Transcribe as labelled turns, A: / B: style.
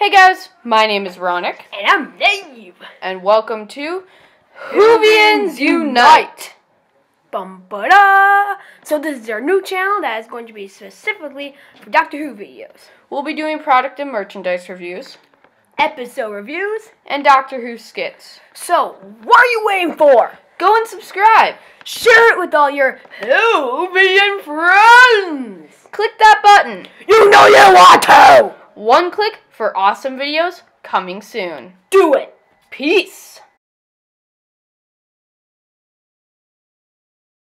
A: Hey guys, my name is Ronnic,
B: And I'm Dave.
A: and welcome to Whovians Unite.
B: Bum ba da. So this is our new channel that is going to be specifically for Doctor Who videos,
A: We'll be doing product and merchandise reviews
B: episode reviews.
A: and Doctor Who skits.
B: So what are you waiting for?
A: Go and subscribe.
B: Share it with all your Whovian friends.
A: Click that button.
B: You know you want to.
A: One click for awesome videos coming soon.
B: Do it.
A: Peace.